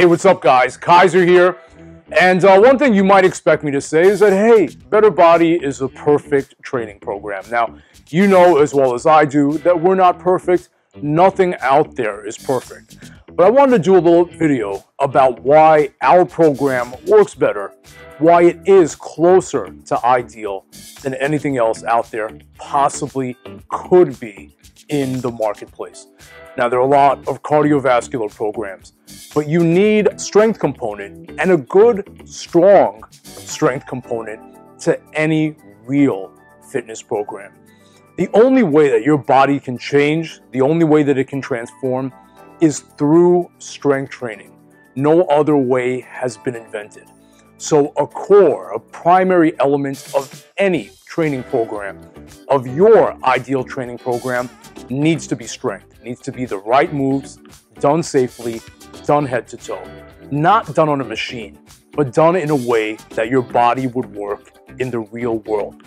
Hey, what's up, guys? Kaiser here. And uh, one thing you might expect me to say is that, hey, Better Body is a perfect training program. Now, you know as well as I do that we're not perfect. Nothing out there is perfect. But I wanted to do a little video about why our program works better, why it is closer to ideal than anything else out there possibly could be in the marketplace. Now, there are a lot of cardiovascular programs, but you need strength component and a good, strong strength component to any real fitness program. The only way that your body can change, the only way that it can transform, is through strength training. No other way has been invented. So, a core, a primary element of any training program, of your ideal training program, needs to be strength, needs to be the right moves, done safely, done head to toe. Not done on a machine, but done in a way that your body would work in the real world.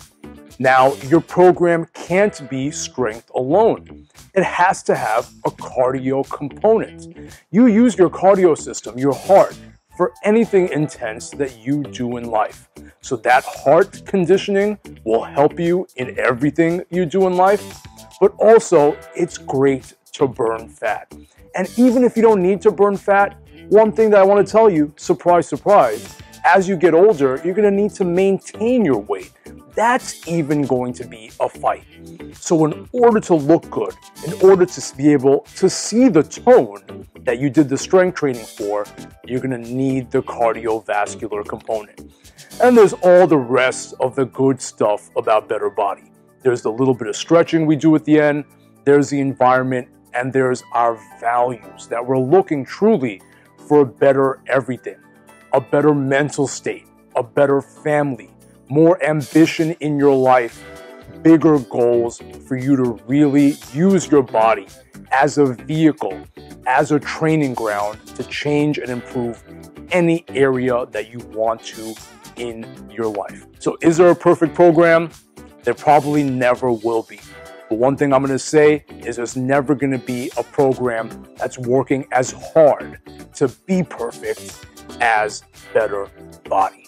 Now, your program can't be strength alone. It has to have a cardio component. You use your cardio system, your heart, for anything intense that you do in life. So that heart conditioning will help you in everything you do in life but also it's great to burn fat. And even if you don't need to burn fat, one thing that I want to tell you, surprise, surprise, as you get older, you're going to need to maintain your weight. That's even going to be a fight. So, in order to look good, in order to be able to see the tone that you did the strength training for, you're going to need the cardiovascular component. And there's all the rest of the good stuff about Better Body. There's the little bit of stretching we do at the end. There's the environment and there's our values that we're looking truly for a better everything, a better mental state, a better family, more ambition in your life, bigger goals for you to really use your body as a vehicle, as a training ground to change and improve any area that you want to in your life. So, is there a perfect program? There probably never will be. But one thing I'm going to say is there's never going to be a program that's working as hard to be perfect as Better Body.